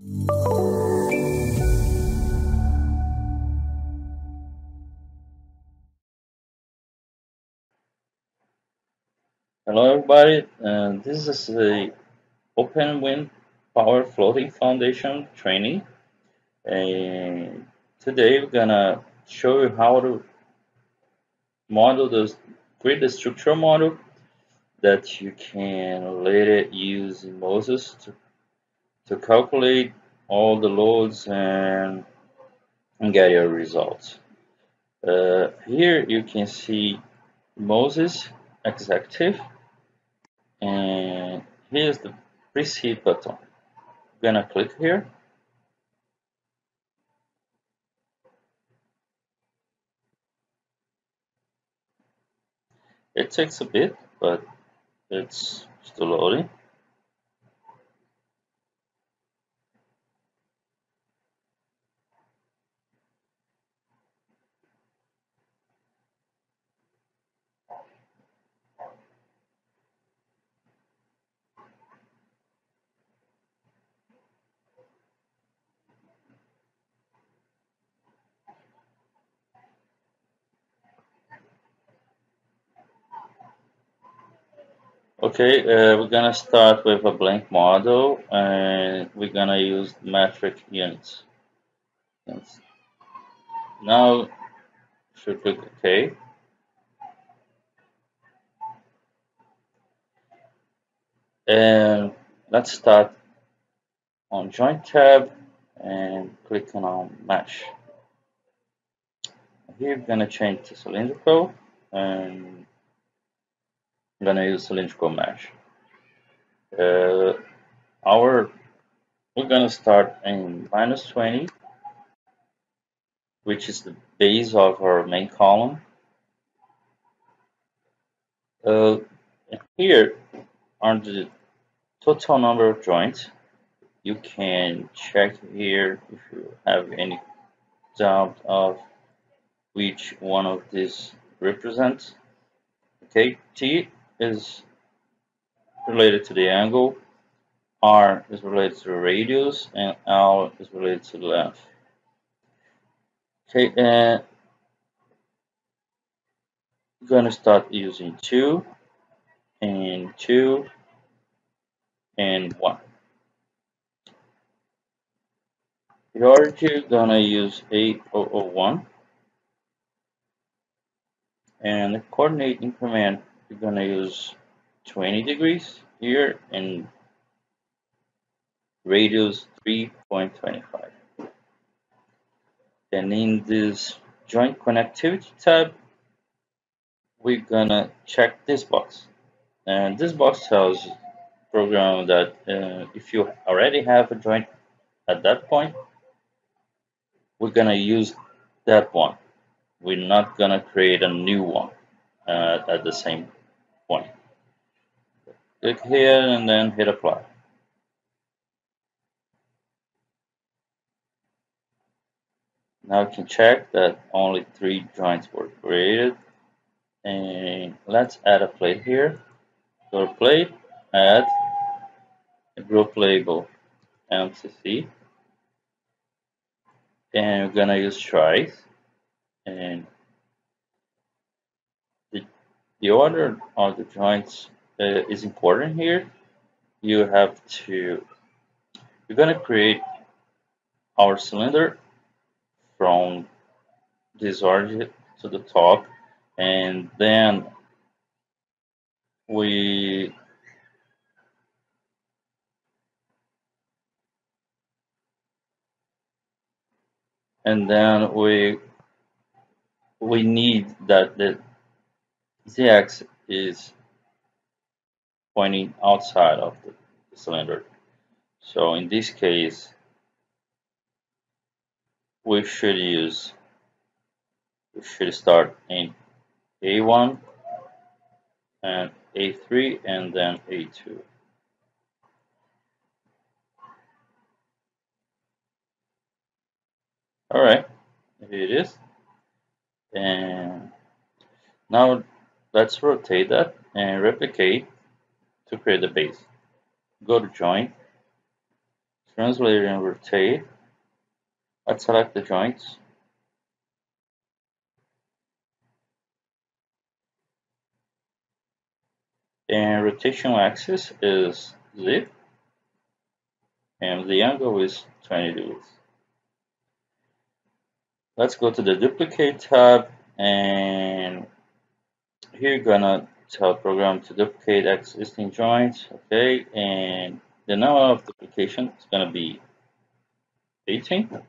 Hello everybody, uh, this is the Open Wind Power Floating Foundation training. And today we're gonna show you how to model the structural model that you can later use in Moses to, to calculate all the loads and, get your results. Uh, here you can see Moses executive and here's the proceed button. I'm gonna click here. It takes a bit, but it's still loading. Okay, uh, we're gonna start with a blank model and we're gonna use metric units. Now, should click OK. And let's start on joint tab and click on mesh. Here we're gonna change to cylindrical and I'm gonna use cylindrical mesh. Uh, our we're gonna start in minus 20, which is the base of our main column. Uh, here are the total number of joints. You can check here if you have any doubt of which one of these represents. Okay, T is related to the angle, R is related to the radius, and L is related to the length. Okay, and I'm gonna start using two and two and one. The origin gonna use 8001 and the coordinate increment we're gonna use 20 degrees here and radius 3.25 and in this joint connectivity tab we're gonna check this box. And this box tells program that uh, if you already have a joint at that point we're gonna use that one. We're not gonna create a new one uh, at the same point. Click here and then hit apply. Now we can check that only three joints were created. And let's add a plate here. Go to plate, add a group label MCC. And we're gonna use tries. And the order of the joints uh, is important here. You have to, you're going to create our cylinder from this origin to the top and then we and then we we need that the Z-axis is pointing outside of the cylinder. So in this case, we should use, we should start in A1 and A3 and then A2. All right, here it is. And now Let's rotate that and replicate to create the base. Go to join, translate and rotate. Let's select the joints. And rotation axis is Z. And the angle is 20 degrees. Let's go to the duplicate tab and here gonna tell program to duplicate existing joints, okay, and the number of duplication is gonna be 18.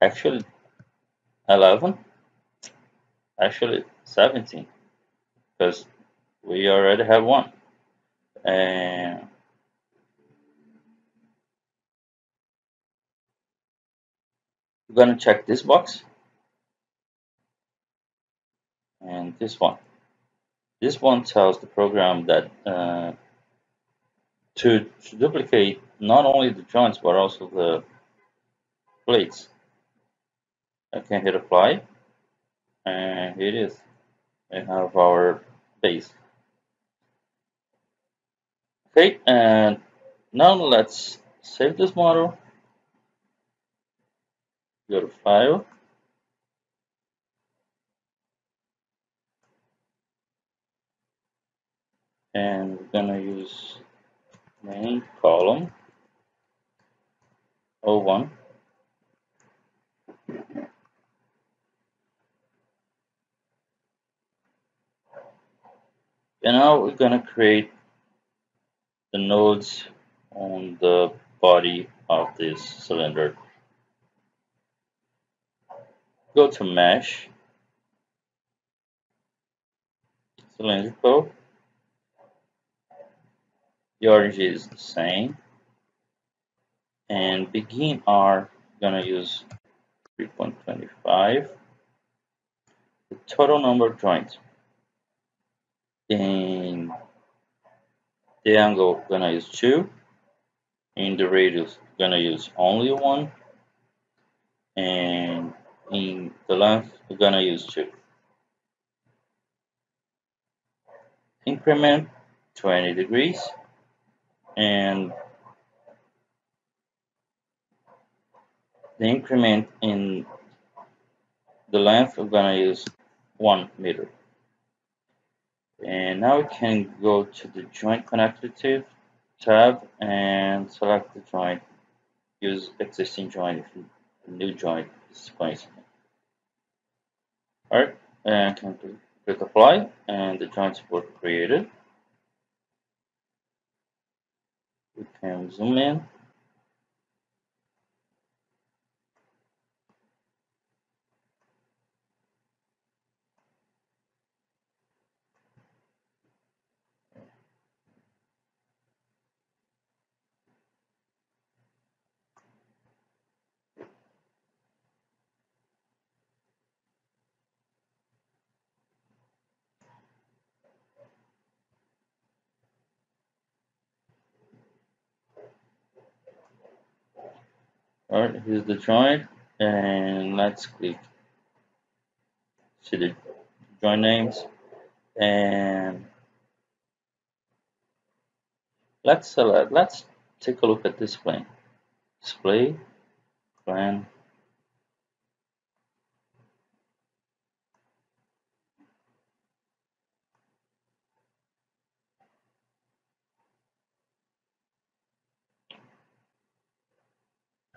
Actually, 11. Actually, 17, because we already have one. And we're going to check this box and this one. This one tells the program that uh, to, to duplicate not only the joints but also the plates. I can hit apply and here it is. We have our base. Okay, and now let's save this model. To File. And we're gonna use main column 01. And now we're gonna create the nodes on the body of this cylinder. Go to mesh, cylindrical, the origin is the same, and begin are gonna use 3.25. The total number of joints. In the angle gonna use 2 in the radius gonna use only 1 and in the length we're gonna use 2 increment 20 degrees and the increment in the length we're gonna use 1 meter and now we can go to the joint connective tab and select the joint. Use existing joint new joint is coincident. Alright, and can click apply and the were created. We can zoom in Alright, here's the joint and let's click. See the join names? And let's select let's take a look at this plane. Display plan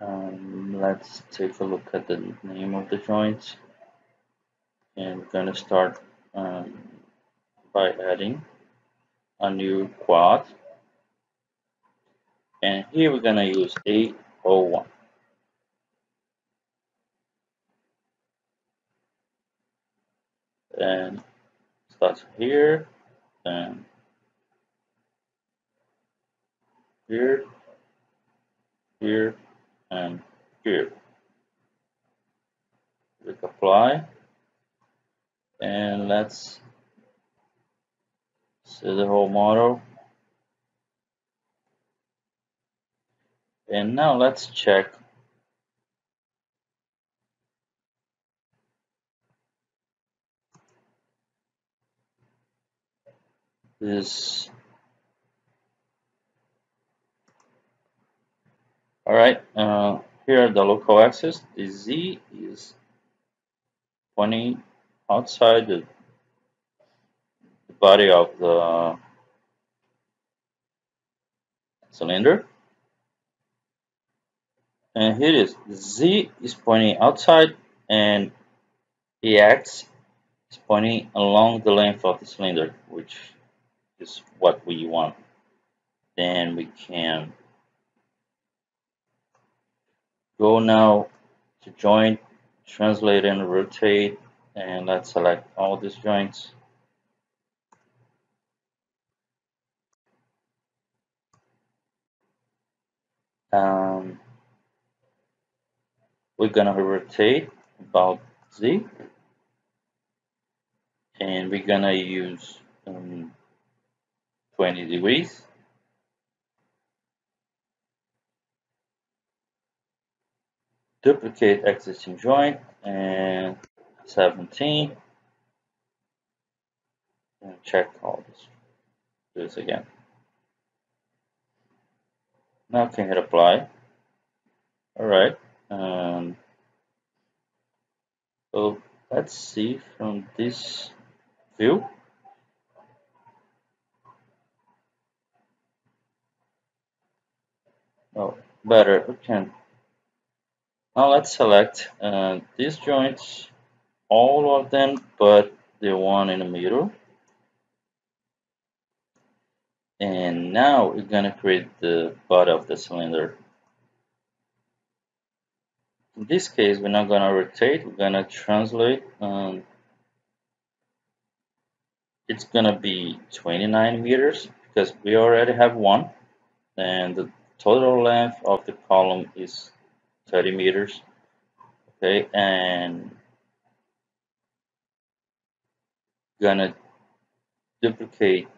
Um, let's take a look at the name of the joint. And we're going to start um, by adding a new quad. And here we're going to use 801 and starts here. And here. Here and here. Click apply and let's see the whole model. And now let's check this all right uh, here are the local axis the z is pointing outside the, the body of the cylinder. And here is. Z is pointing outside and the x is pointing along the length of the cylinder which is what we want. Then we can go now to joint translate and rotate and let's select all these joints. Um, we're gonna rotate about Z and we're gonna use um, 20 degrees duplicate existing joint and 17 and check all this this again. Now I can hit apply all right um, so let's see from this view. Oh better we can now let's select uh, these joints, all of them but the one in the middle. And now we're gonna create the body of the cylinder. In this case, we're not gonna rotate, we're gonna translate. Um, it's gonna be 29 meters because we already have one and the total length of the column is 30 meters okay and gonna duplicate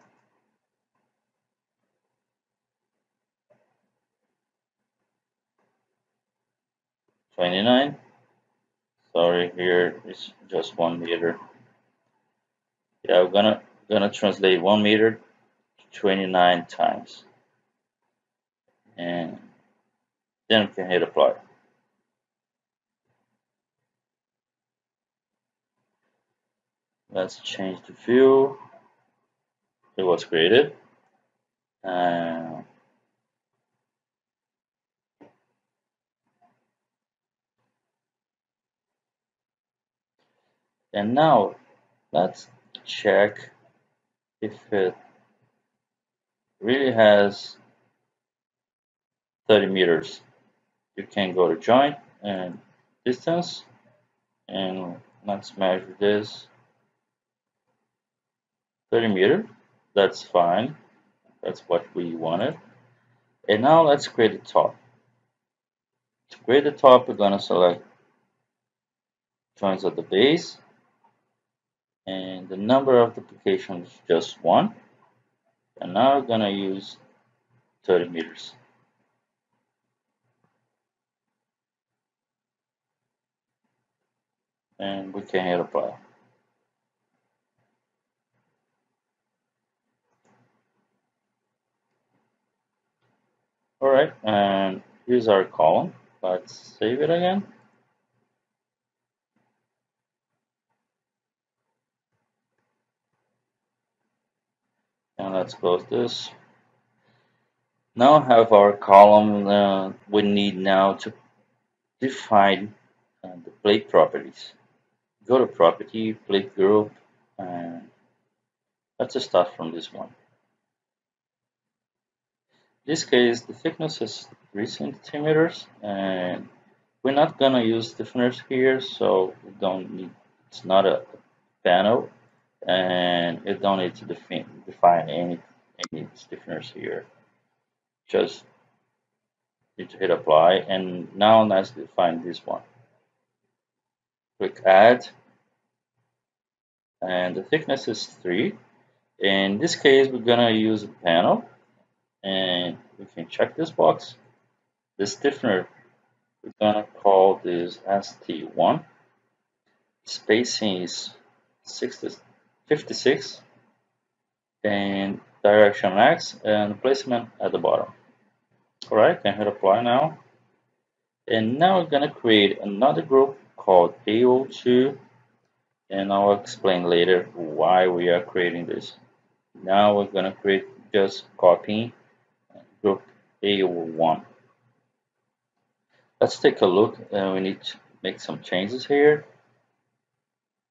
Twenty-nine. Sorry, here it's just one meter. Yeah, I'm gonna gonna translate one meter to twenty-nine times, and then we can hit apply. Let's change the view. It was created. Uh, and now let's check if it really has 30 meters. You can go to joint and distance and let's measure this 30 meter. That's fine. That's what we wanted. And now let's create the top. To create the top we're going to select joints at the base. And the number of duplications is just one. And now we're going to use 30 meters. And we can hit apply Alright, and here's our column. Let's save it again. And let's close this. Now I have our column uh, we need now to define uh, the plate properties. Go to property, plate group, and let's start from this one this case, the thickness is 3 centimeters, and we're not gonna use stiffeners here, so we don't need, it's not a panel, and you don't need to define, define any, any stiffeners here. Just need to hit apply, and now let's define this one. Click add, and the thickness is 3. In this case, we're gonna use a panel and can check this box. The stiffener, we're gonna call this ST1. Spacing is 60, 56. and direction X and placement at the bottom. Alright, can hit apply now. And now we're gonna create another group called AO2 and I'll explain later why we are creating this. Now we're gonna create just copying group A1. Let's take a look and we need to make some changes here.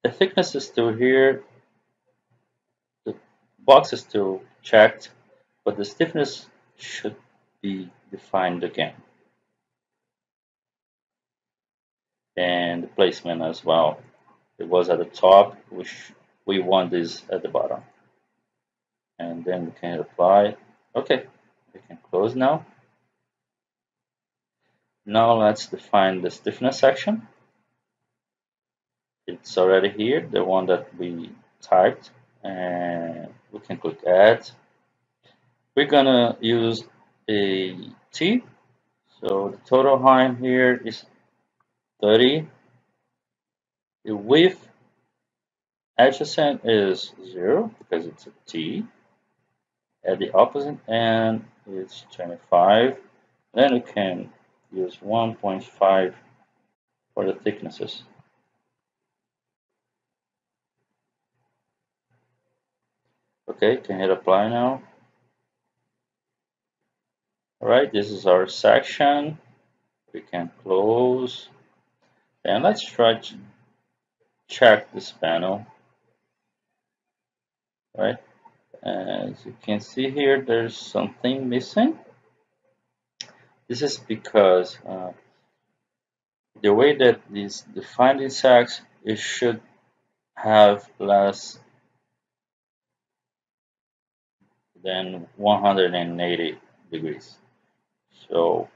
The thickness is still here. The box is still checked, but the stiffness should be defined again. And the placement as well. It was at the top, which we want this at the bottom. And then we can apply. Okay, we can close now. Now let's define the stiffness section. It's already here, the one that we typed, and we can click add. We're gonna use a T, so the total height here is 30. The width adjacent is zero because it's a T. At the opposite end, it's 25. Then we can use 1.5 for the thicknesses. Okay, can hit apply now. All right, this is our section. We can close. And let's try to check this panel. All right, as you can see here, there's something missing. This is because uh, the way that this defined in it should have less than 180 degrees. So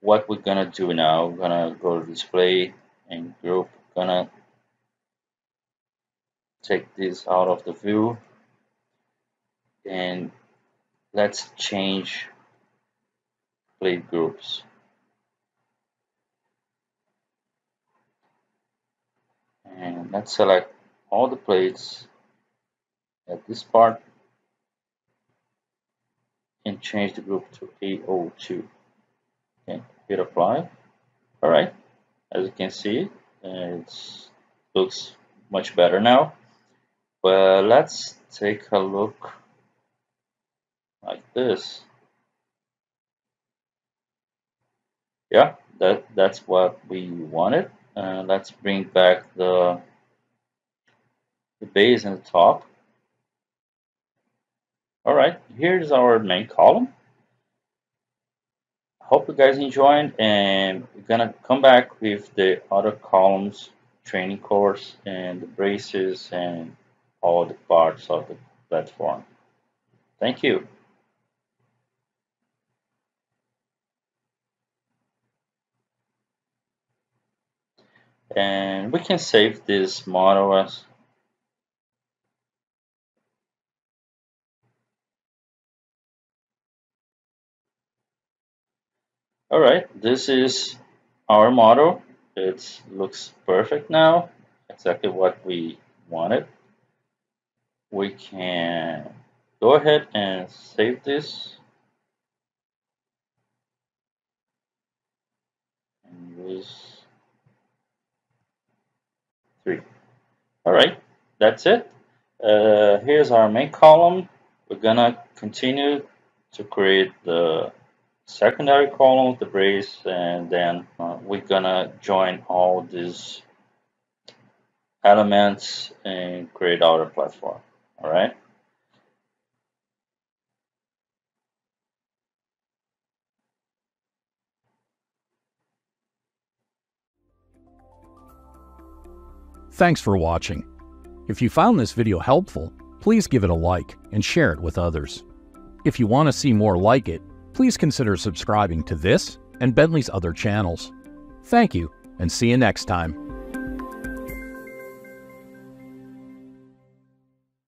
what we're gonna do now, we're gonna go to display and group, gonna take this out of the view and let's change plate groups. And let's select all the plates at this part and change the group to AO2. Okay, hit apply. All right, as you can see, it looks much better now. But let's take a look like this. Yeah, that that's what we wanted. Uh, let's bring back the the base and the top. All right, here's our main column. Hope you guys enjoyed and we're gonna come back with the other columns training course and the braces and all the parts of the platform. Thank you. And we can save this model as All right, this is our model. It looks perfect now, exactly what we wanted. We can go ahead and save this. Three. All right, that's it. Uh, here's our main column. We're gonna continue to create the secondary column the brace and then uh, we're gonna join all these elements and create our platform all right Thanks for watching. If you found this video helpful, please give it a like and share it with others. If you want to see more like it, please consider subscribing to this and Bentley's other channels. Thank you, and see you next time.